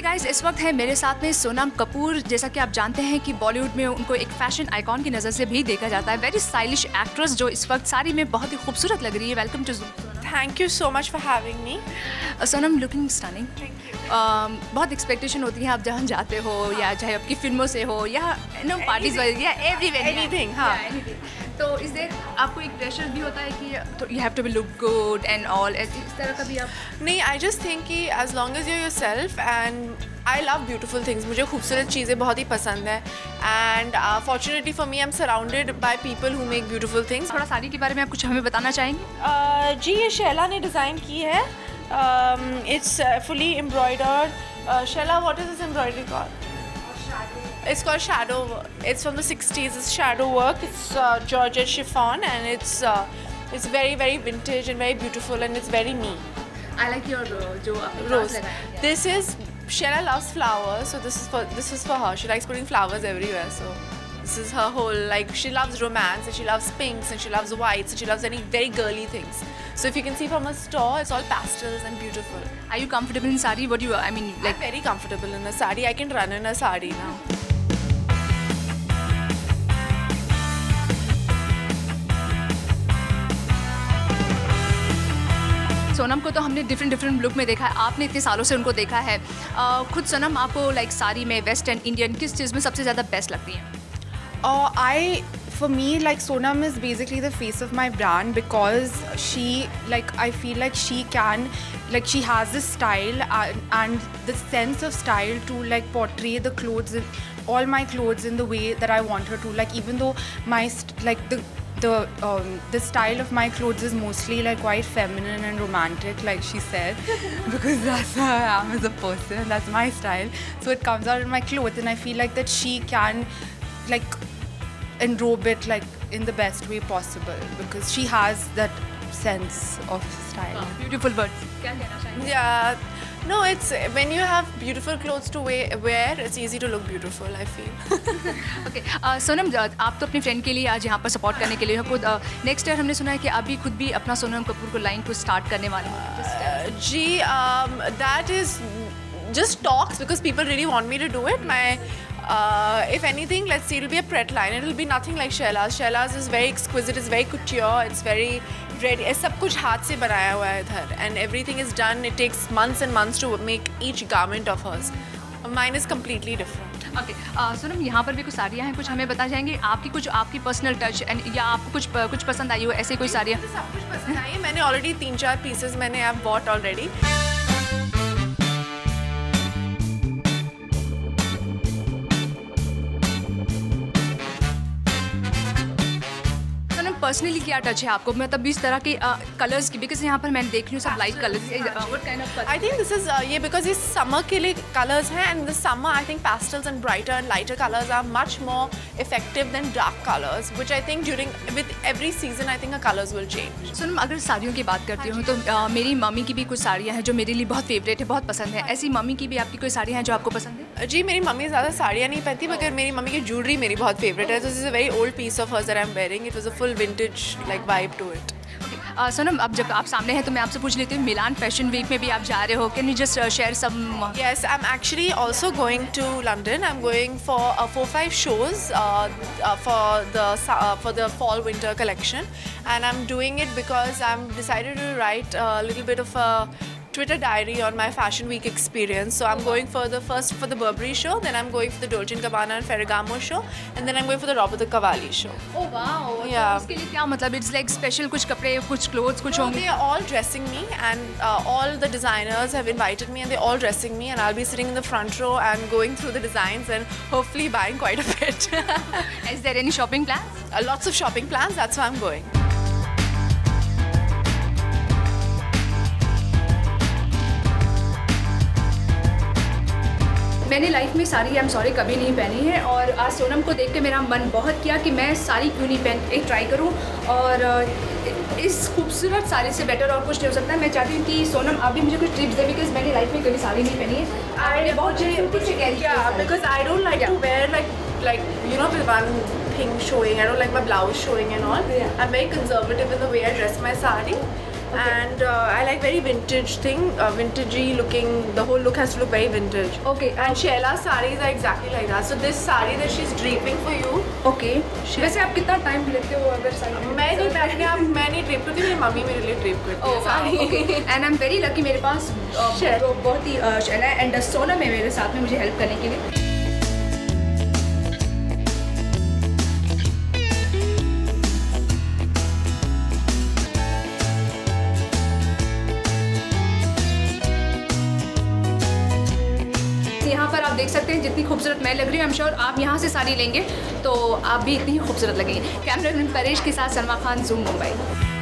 चलिए गाइज़ इस वक्त है मेरे साथ में सोनम कपूर। जैसा कि आप जानते हैं कि बॉलीवुड में उनको एक फ़ैशन आइकॉन की नज़र से भी देखा जाता है। वेरी स्टाइलिश एक्ट्रेस जो इस वक्त साड़ी में बहुत ही खूबसूरत लग रही है। Welcome to thank you so much for having me Sonam looking stunning बहुत एक्सपेक्टेशन होती है आप जहाँ जाते हो या चाहे आपकी फ़िल्मों से हो या नो पार्टीज़ या एवरीवेयर एनीथिंग हाँ। तो इस देर आपको एक प्रेशर भी होता है कि you have to be look good and all इस तरह का भी आप नहीं आई जस्ट थिंक कि as long as you yourself and I love beautiful things मुझे खूबसूरत चीज़ें बहुत ही पसंद है. And fortunately for me I am surrounded by people who make beautiful things थोड़ा साड़ी के बारे में आप कुछ हमें बताना चाहेंगे? Uh, जी ये शैला ने डिज़ाइन की है. It's fully embroidered Shaila what is this embroidery call It's called shadow. It's from the 60s. It's shadow work. It's uh, Georgette chiffon, and it's uh, it's very very vintage and very beautiful, and it's very me. I like your uh, jo rose. This is Shella loves flowers, so this is for this is for her. She likes putting flowers everywhere. So this is her whole like she loves romance and she loves pinks and she loves whites and she loves any very girly things. So if you can see from her store, it's all pastels and beautiful. Are you comfortable in sari? What do you? I mean, like I'm very comfortable in a sari. I can run in a sari now. Sonam को तो हमने different different look में देखा है। आपने इतने सालों से उनको देखा है। खुद सोनम, आपको लाइक सारी में वेस्टर्न इंडियन किस चीज़ में सबसे ज़्यादा बेस्ट लगती है? I for me like Sonam is basically the face of my brand because she like I feel like she can like she has the style and the sense of style to like portray the cloth clothes all my clothes in the way that I want to like even though my like the the um, the style of my clothes is mostly like quite feminine and romantic, like she said, because that's how I am as a person. That's my style. So it comes out in my clothes, and I feel like that she can, like, enrobe it like in the best way possible because she has that sense of style. beautiful words. Yeah. No, it's when you have beautiful clothes to wear, wear it's easy to look beautiful, I feel. okay. Uh, Sonam आप तो अपनी friend के लिए आज यहाँ पर support करने के लिए हो खुद नेक्स्ट ईयर हमने सुना है कि अभी खुद भी अपना सोनम कपूर को लाइन को स्टार्ट करने वाले हैं जी that is just talks because people really want me to do it. My Uh, if anything, let's see, it'll be a Pret line. It'll be nothing like Shaila's. Shaila's is very exquisite, it's very couture, it's very ready. सब कुछ हाथ से बनाया हुआ है इधर and everything is done. It takes months and months to make each garment of hers. Mine is completely different. Okay Sonam यहाँ पर भी कुछ साड़ियाँ हैं कुछ हमें बता जाएँगे आपकी कुछ आपकी पर्सनल टच एंड या आपको कुछ कुछ पसंद आई हो ऐसे कोई साड़ियाँ सब कुछ पसंद आई है मैंने ऑलरेडी तीन चार पीसेस मैंने आप बॉट ऑलरेडी पर्सनली क्या टच है आपको? मतलब इस तरह के कलर्स की बिकॉज़ यहाँ पर मैंने देख रही हूँ सब light colour I think this is ये बिकॉज़ ये समर के लिए कलर्स हैं and this summer I think pastels and brighter and lighter colours are much more effective than dark colours which I think during with every season I think colours will change soon अगर साड़ियों की बात करती हूँ तो uh, मेरी mummy की भी कुछ साड़ियाँ हैं जो मेरे लिए बहुत फेवरेट है बहुत पसंद है। ऐसी मम्मी की भी आपकी कोई साड़ियाँ हैं जो आपको पसंद है? जी मेरी मम्मी ज़्यादा साड़ियाँ नहीं पहनती मगर मेरी मम्मी की ज्वेलरी मेरी बहुत फेवरेट है। तो is a very old piece of hers I am wearing it was a full vintage like vibe to it Sonam अब जब आप सामने हैं तो मैं आपसे पूछ लेती हूँ मिलान फ़ैशन वीक में भी आप जा रहे हो can you just share some yes I am actually also going to London I am going for four five shows for the for the fall winter collection and I am doing it because I am decided to write little bit of Twitter diary on my Fashion Week experience. So I'm going for the first for the Burberry show, then I'm going for the Dolce & Gabbana and Ferragamo show, and then I'm going for the Roberto Cavalli show. Oh wow! Yeah. उसके लिए क्या मतलब? It's like special कुछ कपड़े, कुछ clothes, कुछ होंगे? They are all dressing me, and uh, all the designers have invited me, and they're all dressing me, and I'll be sitting in the front row and going through the designs and hopefully buying quite a bit. Is there any shopping plans? Uh, lots of shopping plans. That's why I'm going. मैंने life में sari I am sorry कभी नहीं पहनी है और आज सोनम को देख के मेरा मन बहुत किया कि मैं साड़ी क्यों नहीं पहन एक ट्राई करूँ और इस खूबसूरत साड़ी से बेटर और कुछ नहीं हो सकता। मैं चाहती हूँ कि सोनम आप भी मुझे कुछ टिप्स दे बिकॉज़ मैंने लाइफ में कभी साड़ी नहीं पहनी है। आई बहुत because I don't like to wear like like you know with one thing showing I don't like my blouse showing and all. Yeah. I'm very conservative in the way I dress my sari and uh, I like very vintage thing, uh, vintagey looking. The whole look has to look very vintage. Okay, And okay. Shaila's sarees are exactly like that. So this saree that she's draping for you, okay वैसे आप कितना time लेते हो अगर साड़ी मैं नहीं मैं अपने आप मैं नहीं ड्रेप करती मेरी मम्मी मेरे लिए ड्रेप करती है sari and I am very lucky मेरे पास uh, तो बहुत ही शैला है एंड सोनम है मेरे साथ में मुझे हेल्प करने के लिए देख सकते हैं जितनी खूबसूरत मैं लग रही हूँ एम श्योर आप यहाँ से साड़ी लेंगे तो आप भी इतनी खूबसूरत लगेंगे। कैमरा मैन परेश के साथ सलमा खान जूम मुंबई